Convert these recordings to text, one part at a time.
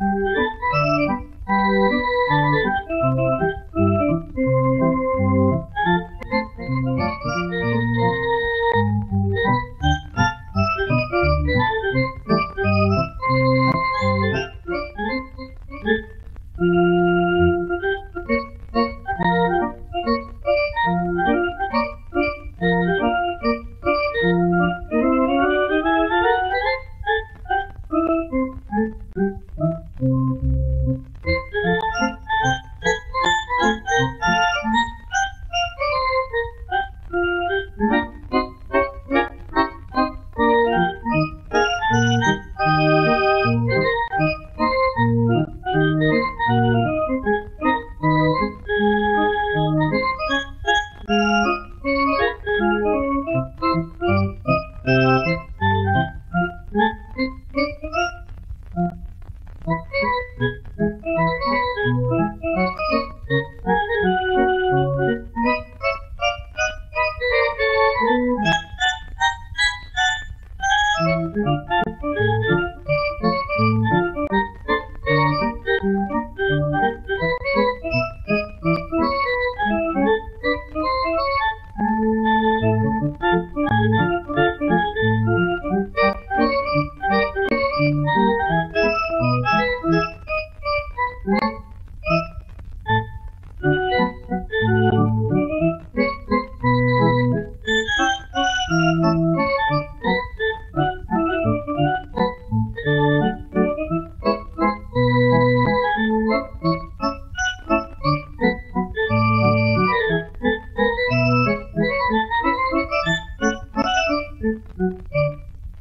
Música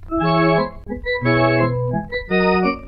Thank you.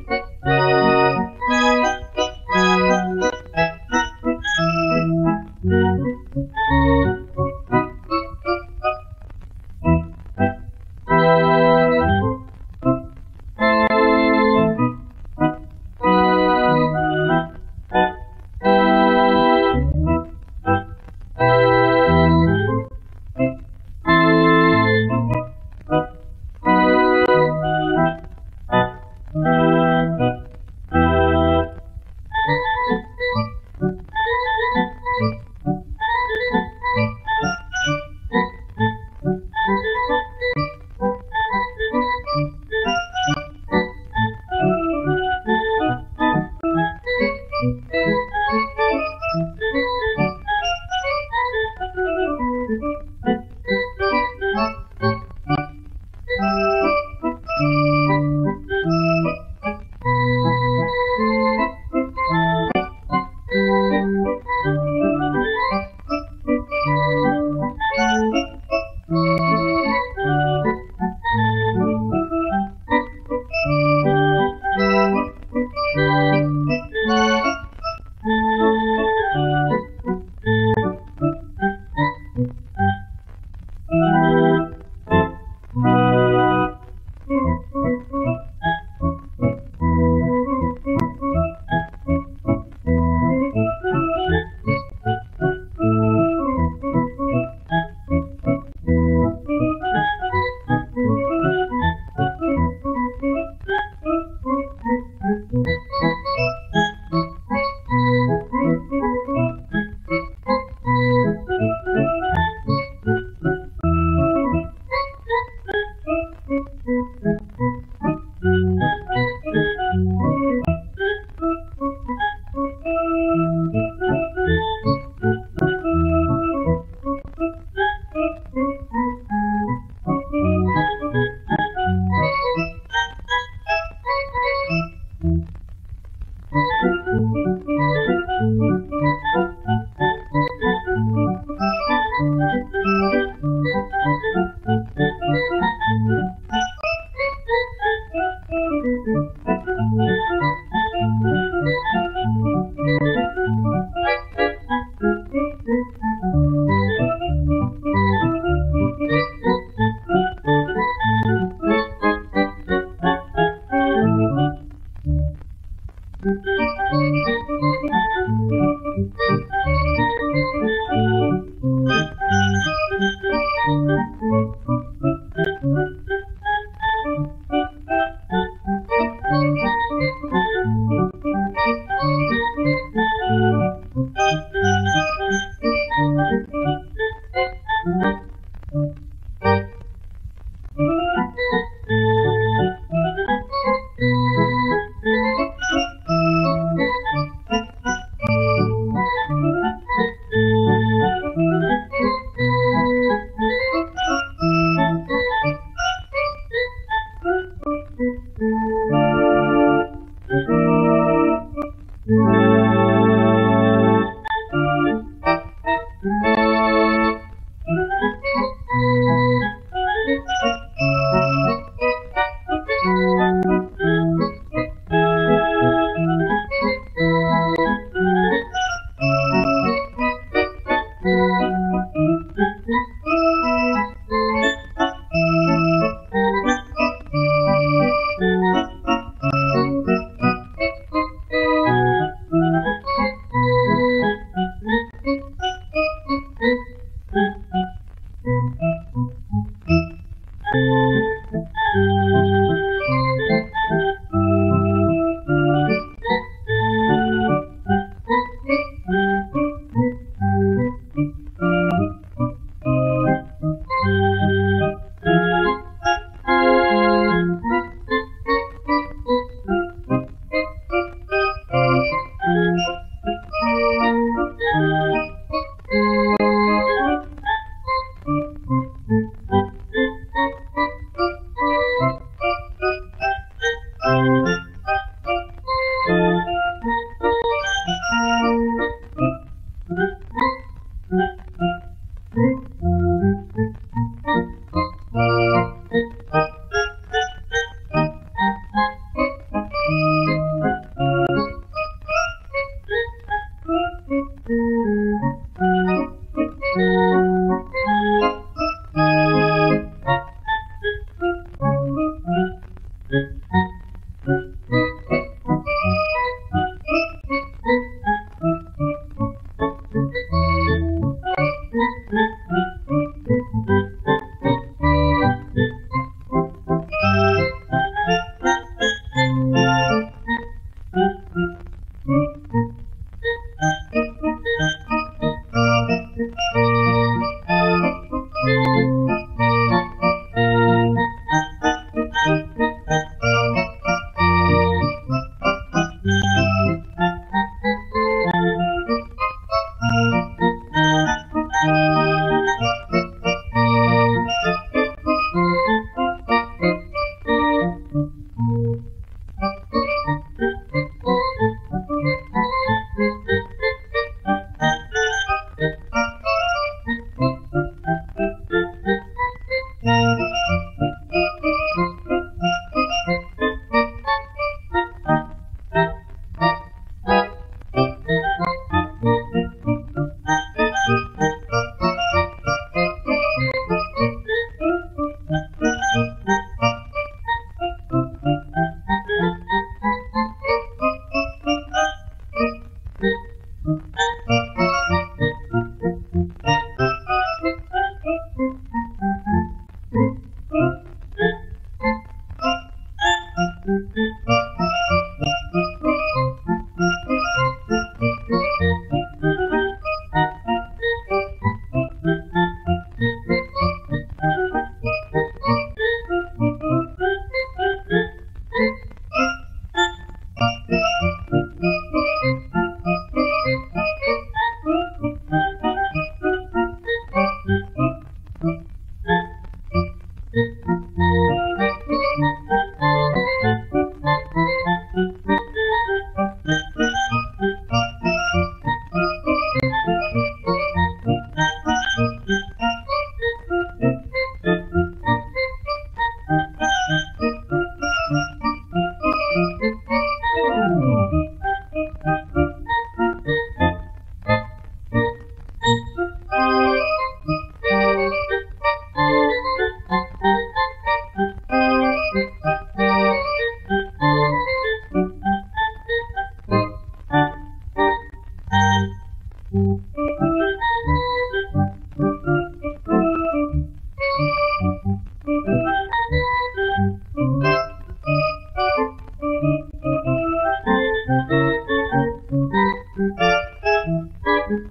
Mm-hmm.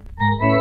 thank you